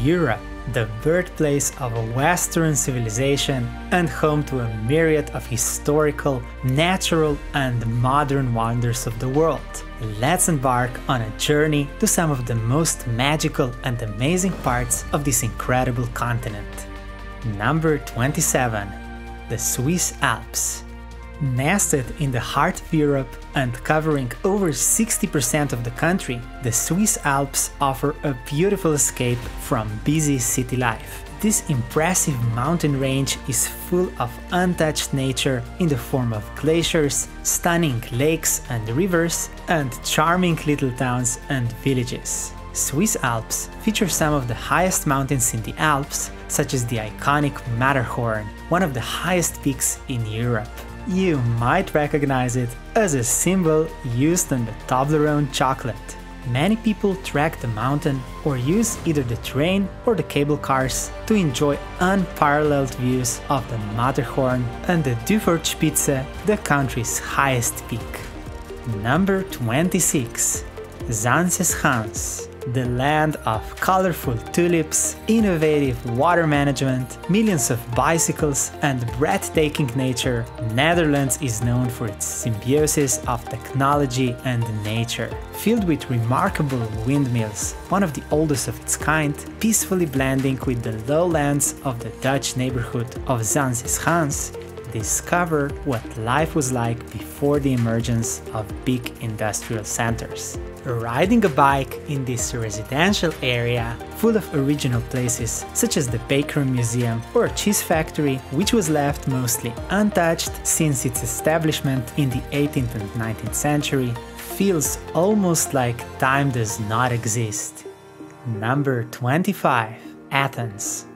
Europe, the birthplace of a Western civilization and home to a myriad of historical, natural, and modern wonders of the world. Let's embark on a journey to some of the most magical and amazing parts of this incredible continent. Number 27 The Swiss Alps. Nested in the heart of Europe and covering over 60% of the country, the Swiss Alps offer a beautiful escape from busy city life. This impressive mountain range is full of untouched nature in the form of glaciers, stunning lakes and rivers, and charming little towns and villages. Swiss Alps feature some of the highest mountains in the Alps, such as the iconic Matterhorn, one of the highest peaks in Europe. You might recognize it as a symbol used on the Toblerone chocolate. Many people trek the mountain or use either the train or the cable cars to enjoy unparalleled views of the Matterhorn and the Dufourspitze, the country's highest peak. Number 26 Zaanse Schans the land of colorful tulips, innovative water management, millions of bicycles, and breathtaking nature, Netherlands is known for its symbiosis of technology and nature. Filled with remarkable windmills, one of the oldest of its kind, peacefully blending with the lowlands of the Dutch neighborhood of Zaanse Schans, discover what life was like before the emergence of big industrial centers. Riding a bike in this residential area, full of original places such as the Baker Museum or a cheese factory, which was left mostly untouched since its establishment in the 18th and 19th century, feels almost like time does not exist. Number 25 Athens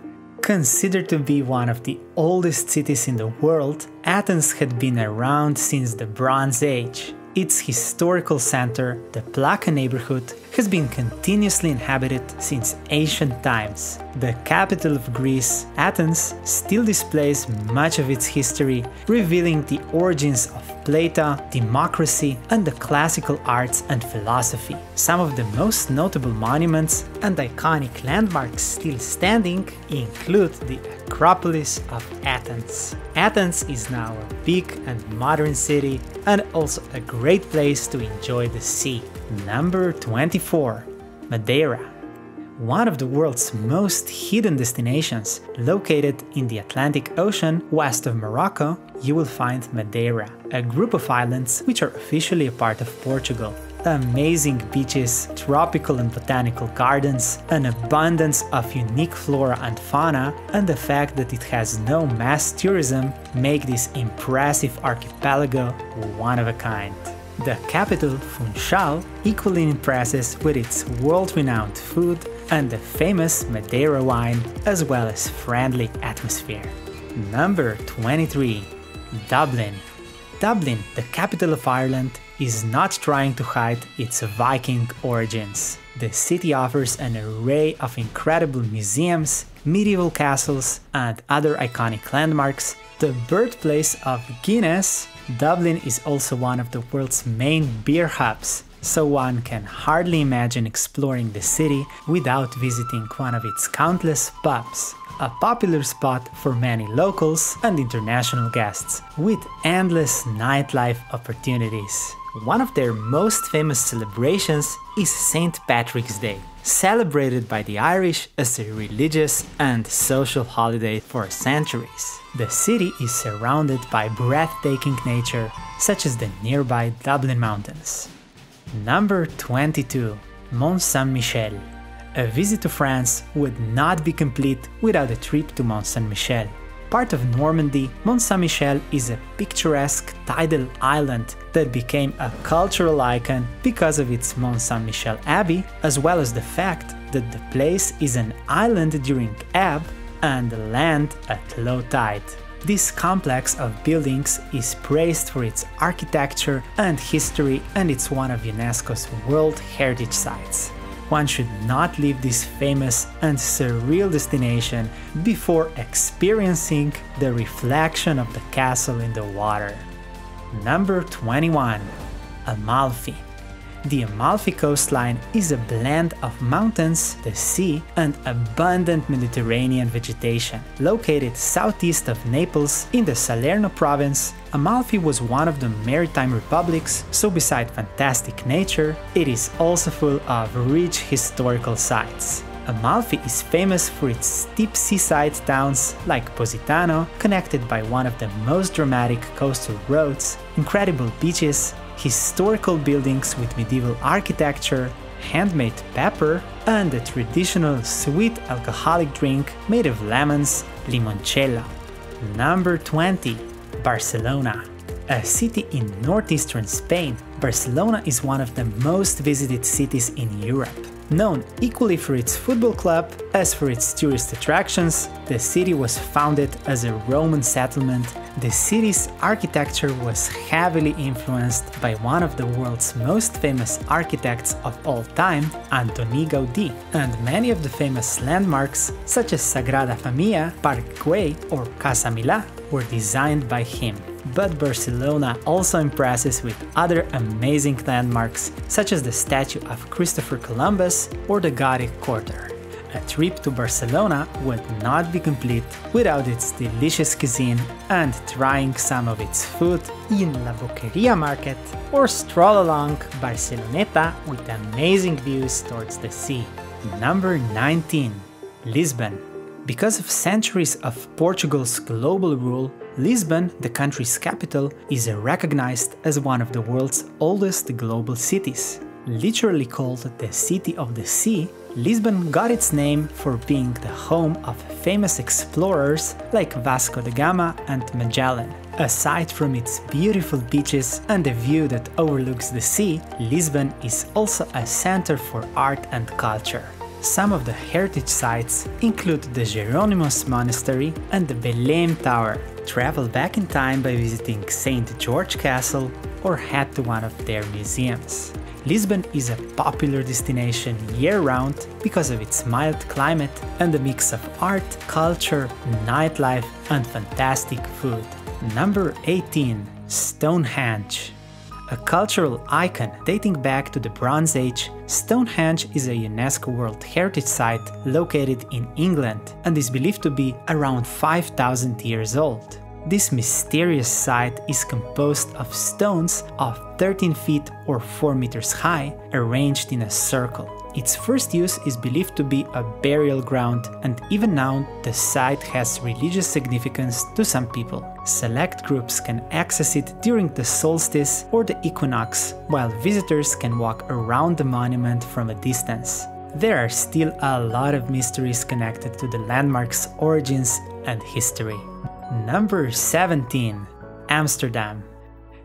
Considered to be one of the oldest cities in the world, Athens had been around since the Bronze Age. Its historical center, the Plaka neighborhood, has been continuously inhabited since ancient times. The capital of Greece, Athens, still displays much of its history, revealing the origins of Plato, democracy, and the classical arts and philosophy. Some of the most notable monuments and iconic landmarks still standing include the Acropolis of Athens. Athens is now a big and modern city and also a great place to enjoy the sea. Number 24 Madeira. One of the world's most hidden destinations, located in the Atlantic Ocean west of Morocco, you will find Madeira, a group of islands which are officially a part of Portugal. Amazing beaches, tropical and botanical gardens, an abundance of unique flora and fauna, and the fact that it has no mass tourism make this impressive archipelago one of a kind. The capital, Funchal, equally impresses with its world-renowned food and the famous Madeira wine, as well as friendly atmosphere. Number 23. Dublin. Dublin, the capital of Ireland, is not trying to hide its Viking origins. The city offers an array of incredible museums, medieval castles, and other iconic landmarks, the birthplace of Guinness, Dublin is also one of the world's main beer hubs, so one can hardly imagine exploring the city without visiting one of its countless pubs. A popular spot for many locals and international guests, with endless nightlife opportunities. One of their most famous celebrations is St. Patrick's Day, celebrated by the Irish as a religious and social holiday for centuries. The city is surrounded by breathtaking nature, such as the nearby Dublin Mountains. Number 22 Mont Saint Michel. A visit to France would not be complete without a trip to Mont Saint Michel. Part of Normandy, Mont Saint Michel is a picturesque tidal island that became a cultural icon because of its Mont Saint Michel Abbey, as well as the fact that the place is an island during ebb and land at low tide. This complex of buildings is praised for its architecture and history and it's one of UNESCO's World Heritage Sites. One should not leave this famous and surreal destination before experiencing the reflection of the castle in the water. Number 21 Amalfi The Amalfi coastline is a blend of mountains, the sea, and abundant Mediterranean vegetation. Located southeast of Naples in the Salerno province, Amalfi was one of the maritime republics, so beside fantastic nature, it is also full of rich historical sites. Amalfi is famous for its steep seaside towns like Positano, connected by one of the most dramatic coastal roads, incredible beaches, historical buildings with medieval architecture, handmade pepper, and a traditional sweet alcoholic drink made of lemons, limoncello. Number 20. Barcelona. A city in northeastern Spain, Barcelona is one of the most visited cities in Europe. Known equally for its football club as for its tourist attractions, the city was founded as a Roman settlement. The city's architecture was heavily influenced by one of the world's most famous architects of all time, Antoni Gaudí, and many of the famous landmarks, such as Sagrada Familia, Parc Güell, or Casa Milà, were designed by him but Barcelona also impresses with other amazing landmarks such as the statue of Christopher Columbus or the Gothic Quarter. A trip to Barcelona would not be complete without its delicious cuisine and trying some of its food in La Boqueria market or stroll along Barceloneta with amazing views towards the sea. Number 19. Lisbon. Because of centuries of Portugal's global rule, Lisbon, the country's capital, is recognized as one of the world's oldest global cities. Literally called the City of the Sea, Lisbon got its name for being the home of famous explorers like Vasco da Gama and Magellan. Aside from its beautiful beaches and the view that overlooks the sea, Lisbon is also a center for art and culture. Some of the heritage sites include the Jeronimos Monastery and the Belém Tower. Travel back in time by visiting St. George Castle or head to one of their museums. Lisbon is a popular destination year-round because of its mild climate and the mix of art, culture, nightlife and fantastic food. Number 18. Stonehenge a cultural icon dating back to the Bronze Age, Stonehenge is a UNESCO World Heritage Site located in England and is believed to be around 5000 years old. This mysterious site is composed of stones of 13 feet or 4 meters high, arranged in a circle. Its first use is believed to be a burial ground, and even now the site has religious significance to some people. Select groups can access it during the solstice or the equinox, while visitors can walk around the monument from a distance. There are still a lot of mysteries connected to the landmark's origins and history. Number 17 Amsterdam.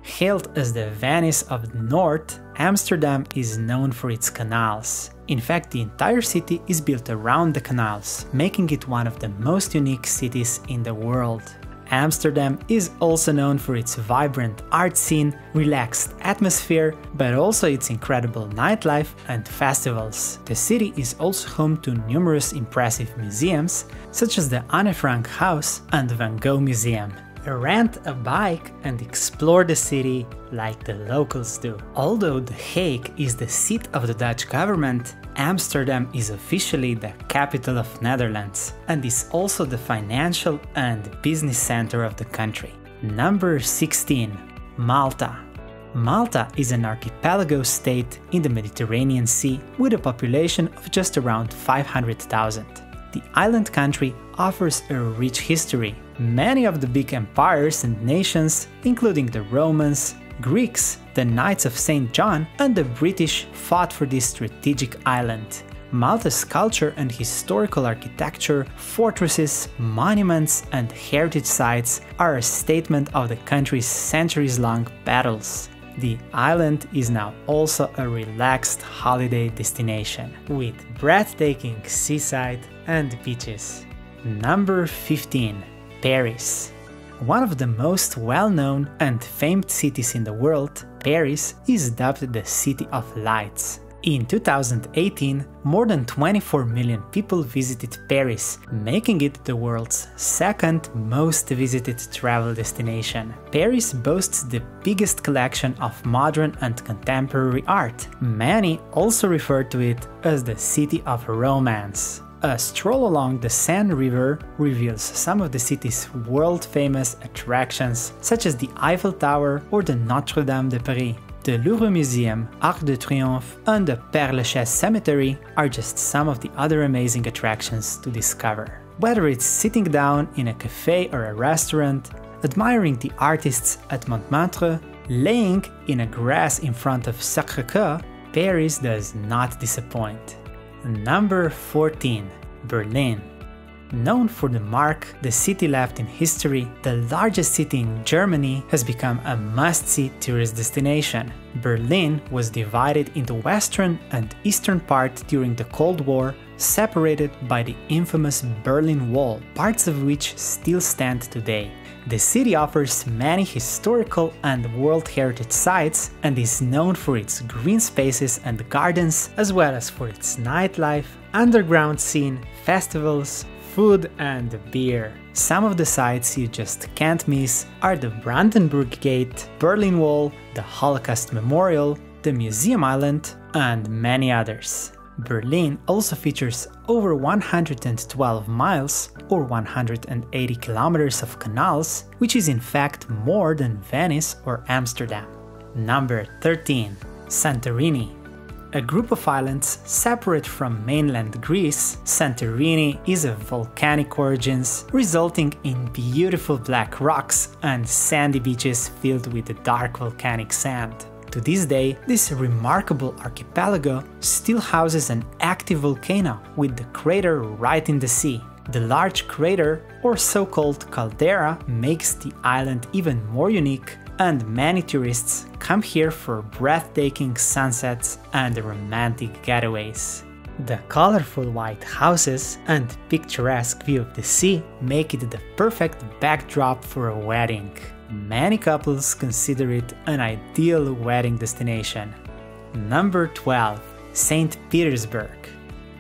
Hailed as the Venice of the North, Amsterdam is known for its canals. In fact, the entire city is built around the canals, making it one of the most unique cities in the world. Amsterdam is also known for its vibrant art scene, relaxed atmosphere, but also its incredible nightlife and festivals. The city is also home to numerous impressive museums, such as the Anne Frank House and Van Gogh Museum. Rent a bike and explore the city like the locals do. Although The Hague is the seat of the Dutch government, Amsterdam is officially the capital of Netherlands and is also the financial and business center of the country. Number 16. Malta. Malta is an archipelago state in the Mediterranean Sea with a population of just around 500,000. The island country offers a rich history. Many of the big empires and nations, including the Romans, Greeks, the Knights of St. John, and the British fought for this strategic island. Malta's culture and historical architecture, fortresses, monuments, and heritage sites are a statement of the country's centuries long battles. The island is now also a relaxed holiday destination with breathtaking seaside and beaches. Number 15 Paris. One of the most well known and famed cities in the world, Paris is dubbed the City of Lights. In 2018, more than 24 million people visited Paris, making it the world's second most visited travel destination. Paris boasts the biggest collection of modern and contemporary art. Many also refer to it as the city of romance. A stroll along the Seine River reveals some of the city's world famous attractions, such as the Eiffel Tower or the Notre Dame de Paris. The Louvre Museum, Arc de Triomphe, and the Père Lachaise Cemetery are just some of the other amazing attractions to discover. Whether it's sitting down in a cafe or a restaurant, admiring the artists at Montmartre, laying in a grass in front of Sacré-Cœur, Paris does not disappoint. Number 14 Berlin. Known for the mark the city left in history, the largest city in Germany has become a must see tourist destination. Berlin was divided into western and eastern part during the Cold War, separated by the infamous Berlin Wall, parts of which still stand today. The city offers many historical and World Heritage sites and is known for its green spaces and gardens, as well as for its nightlife, underground scene, festivals, food and beer. Some of the sites you just can't miss are the Brandenburg Gate, Berlin Wall, the Holocaust Memorial, the Museum Island, and many others. Berlin also features over 112 miles or 180 kilometers of canals, which is in fact more than Venice or Amsterdam. Number 13. Santorini. A group of islands separate from mainland Greece, Santorini is of volcanic origins, resulting in beautiful black rocks and sandy beaches filled with dark volcanic sand. To this day, this remarkable archipelago still houses an active volcano with the crater right in the sea. The large crater, or so-called caldera, makes the island even more unique and many tourists come here for breathtaking sunsets and romantic getaways. The colorful white houses and picturesque view of the sea make it the perfect backdrop for a wedding. Many couples consider it an ideal wedding destination. Number 12. St. Petersburg.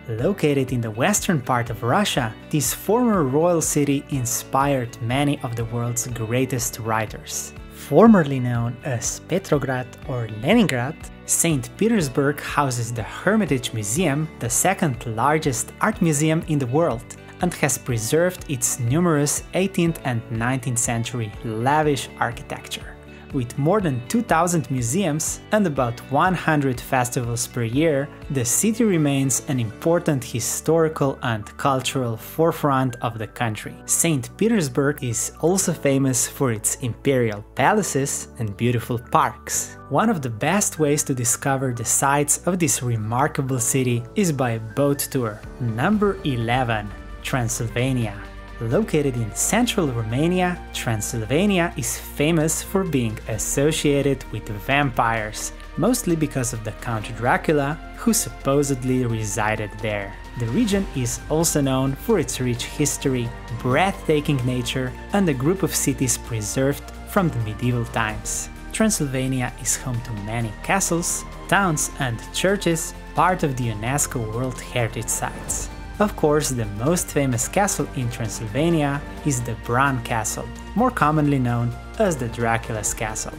Located in the western part of Russia, this former royal city inspired many of the world's greatest writers. Formerly known as Petrograd or Leningrad, St. Petersburg houses the Hermitage Museum, the second largest art museum in the world and has preserved its numerous 18th and 19th century lavish architecture. With more than 2000 museums and about 100 festivals per year, the city remains an important historical and cultural forefront of the country. St. Petersburg is also famous for its imperial palaces and beautiful parks. One of the best ways to discover the sights of this remarkable city is by boat tour. Number 11 Transylvania. Located in central Romania, Transylvania is famous for being associated with vampires, mostly because of the Count Dracula, who supposedly resided there. The region is also known for its rich history, breathtaking nature, and a group of cities preserved from the medieval times. Transylvania is home to many castles, towns, and churches, part of the UNESCO World Heritage Sites. Of course, the most famous castle in Transylvania is the Bran Castle, more commonly known as the Dracula's Castle.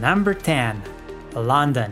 Number 10. London.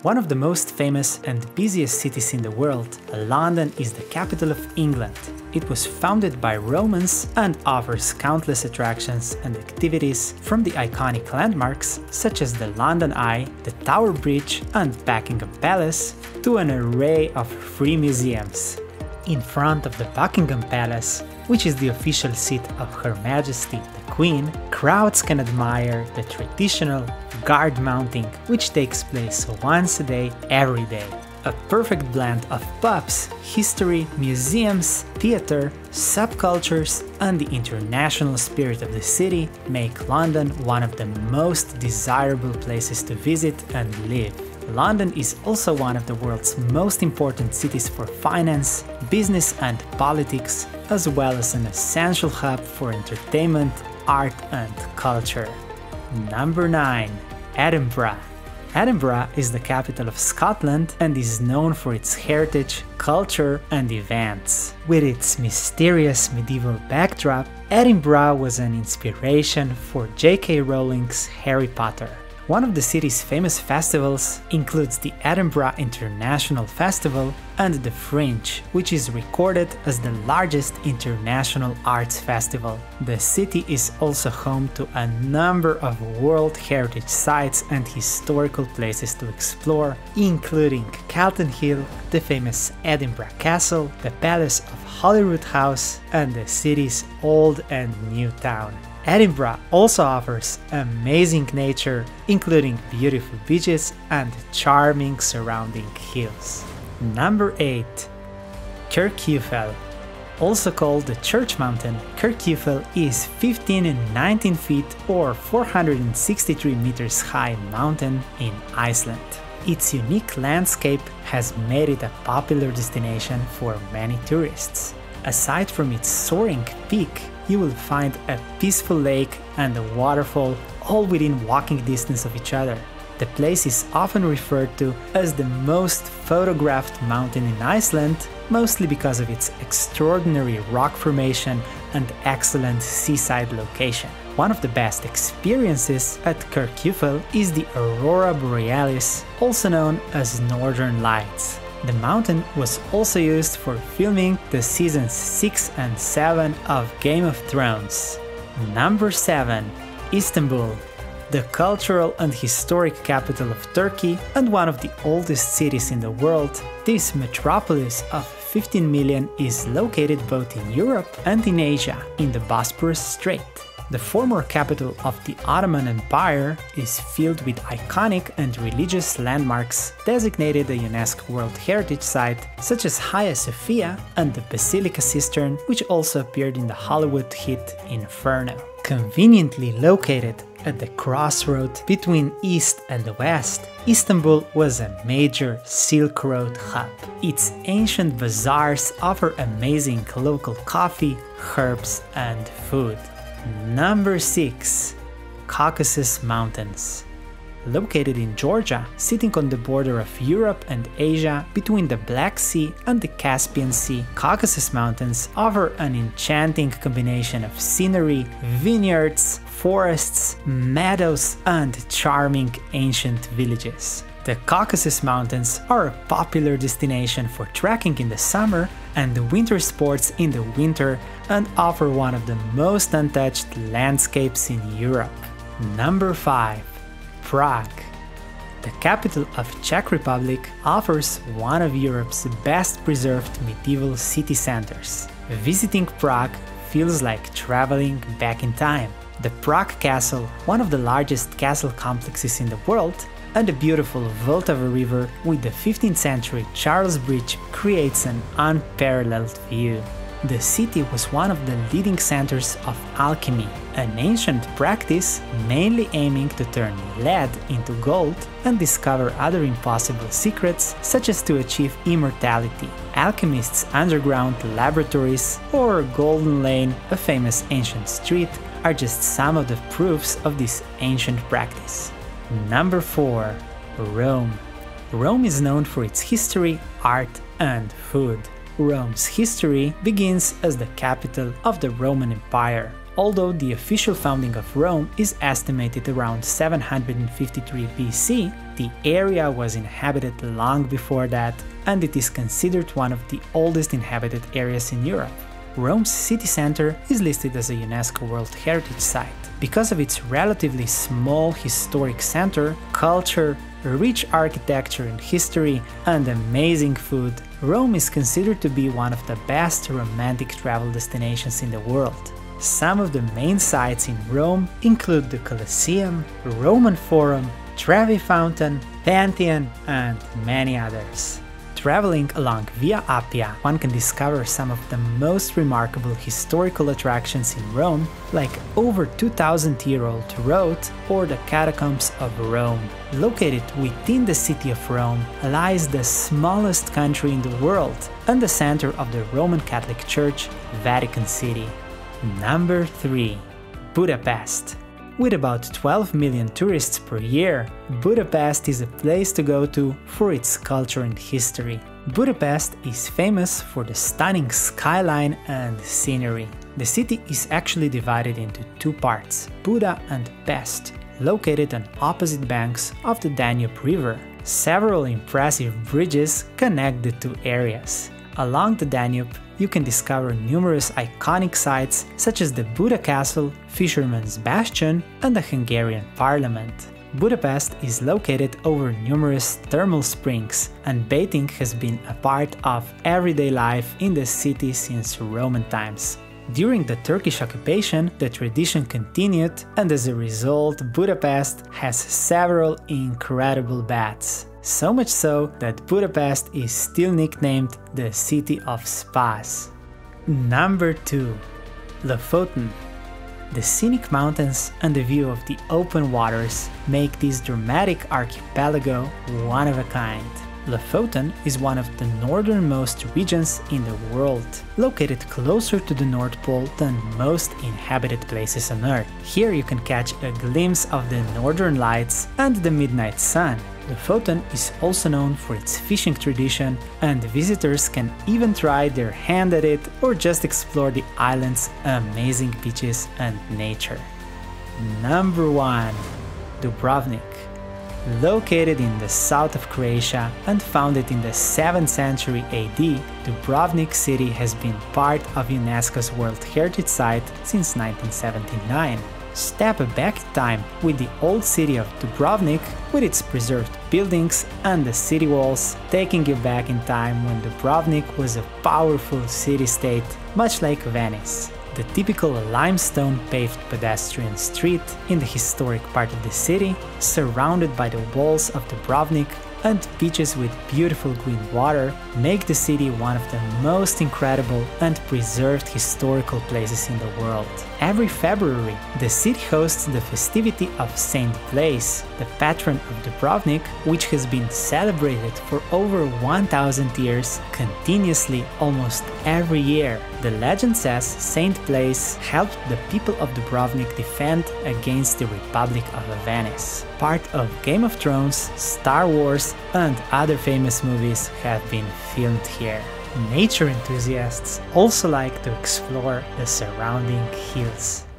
One of the most famous and busiest cities in the world, London is the capital of England. It was founded by Romans and offers countless attractions and activities from the iconic landmarks such as the London Eye, the Tower Bridge and Buckingham Palace to an array of free museums in front of the Buckingham Palace, which is the official seat of Her Majesty the Queen, crowds can admire the traditional guard mounting, which takes place once a day, every day. A perfect blend of pubs, history, museums, theater, subcultures, and the international spirit of the city make London one of the most desirable places to visit and live. London is also one of the world's most important cities for finance, business and politics, as well as an essential hub for entertainment, art and culture. Number 9. Edinburgh Edinburgh is the capital of Scotland and is known for its heritage, culture, and events. With its mysterious medieval backdrop, Edinburgh was an inspiration for J.K. Rowling's Harry Potter. One of the city's famous festivals includes the Edinburgh International Festival and the Fringe, which is recorded as the largest international arts festival. The city is also home to a number of World Heritage sites and historical places to explore, including Calton Hill, the famous Edinburgh Castle, the Palace of Holyrood House, and the city's old and new town. Edinburgh also offers amazing nature, including beautiful beaches and charming surrounding hills. Number 8. Kirkjufell also called the Church Mountain, Kirkjufell is 15 and 19 feet or 463 meters high mountain in Iceland. Its unique landscape has made it a popular destination for many tourists. Aside from its soaring peak, you will find a peaceful lake and a waterfall all within walking distance of each other. The place is often referred to as the most photographed mountain in Iceland, mostly because of its extraordinary rock formation and excellent seaside location. One of the best experiences at Kirkjufell is the Aurora Borealis, also known as Northern Lights. The mountain was also used for filming the seasons 6 and 7 of Game of Thrones. Number 7. Istanbul the cultural and historic capital of Turkey and one of the oldest cities in the world, this metropolis of 15 million is located both in Europe and in Asia, in the Bosporus Strait. The former capital of the Ottoman Empire is filled with iconic and religious landmarks designated a UNESCO World Heritage Site, such as Hagia Sophia and the Basilica Cistern, which also appeared in the Hollywood hit Inferno. Conveniently located at the crossroad between East and the West, Istanbul was a major Silk Road hub. Its ancient bazaars offer amazing local coffee, herbs, and food. Number 6. Caucasus Mountains Located in Georgia, sitting on the border of Europe and Asia between the Black Sea and the Caspian Sea, Caucasus Mountains offer an enchanting combination of scenery, vineyards, forests, meadows, and charming ancient villages. The Caucasus Mountains are a popular destination for trekking in the summer and winter sports in the winter and offer one of the most untouched landscapes in Europe. Number 5. Prague. The capital of Czech Republic offers one of Europe's best preserved medieval city centers. Visiting Prague feels like traveling back in time. The Prague Castle, one of the largest castle complexes in the world, and the beautiful Vltava river with the 15th century Charles Bridge creates an unparalleled view. The city was one of the leading centers of alchemy, an ancient practice mainly aiming to turn lead into gold and discover other impossible secrets, such as to achieve immortality. Alchemists' underground laboratories or Golden Lane, a famous ancient street, are just some of the proofs of this ancient practice. Number 4. Rome. Rome is known for its history, art, and food. Rome's history begins as the capital of the Roman Empire. Although the official founding of Rome is estimated around 753 BC, the area was inhabited long before that, and it is considered one of the oldest inhabited areas in Europe. Rome's city center is listed as a UNESCO World Heritage Site. Because of its relatively small historic center, culture, rich architecture and history, and amazing food, Rome is considered to be one of the best romantic travel destinations in the world. Some of the main sites in Rome include the Colosseum, Roman Forum, Trevi Fountain, Pantheon, and many others. Traveling along Via Appia, one can discover some of the most remarkable historical attractions in Rome, like over 2000 year old road or the catacombs of Rome. Located within the city of Rome lies the smallest country in the world and the center of the Roman Catholic Church, Vatican City. Number 3. Budapest With about 12 million tourists per year, Budapest is a place to go to for its culture and history. Budapest is famous for the stunning skyline and scenery. The city is actually divided into two parts, Buda and Pest, located on opposite banks of the Danube River. Several impressive bridges connect the two areas. Along the Danube, you can discover numerous iconic sites such as the Buda Castle, Fisherman's Bastion, and the Hungarian Parliament. Budapest is located over numerous thermal springs, and bathing has been a part of everyday life in the city since Roman times. During the Turkish occupation, the tradition continued, and as a result, Budapest has several incredible baths. So much so that Budapest is still nicknamed the City of Spas. Number 2 Lofoten the scenic mountains and the view of the open waters make this dramatic archipelago one of a kind. Lofoten is one of the northernmost regions in the world, located closer to the North Pole than most inhabited places on Earth. Here you can catch a glimpse of the northern lights and the midnight sun, Lofoten is also known for its fishing tradition, and visitors can even try their hand at it or just explore the island's amazing beaches and nature. Number 1 Dubrovnik Located in the south of Croatia and founded in the 7th century AD, Dubrovnik city has been part of UNESCO's World Heritage Site since 1979. Step back in time with the old city of Dubrovnik with its preserved buildings and the city walls, taking you back in time when Dubrovnik was a powerful city-state, much like Venice. The typical limestone paved pedestrian street in the historic part of the city, surrounded by the walls of Dubrovnik and beaches with beautiful green water make the city one of the most incredible and preserved historical places in the world. Every February, the city hosts the festivity of Saint Blaise, the patron of Dubrovnik, which has been celebrated for over 1000 years continuously almost every year. The legend says Saint Blaise helped the people of Dubrovnik defend against the Republic of Venice. Part of Game of Thrones, Star Wars, and other famous movies have been filmed here. Nature enthusiasts also like to explore the surrounding hills.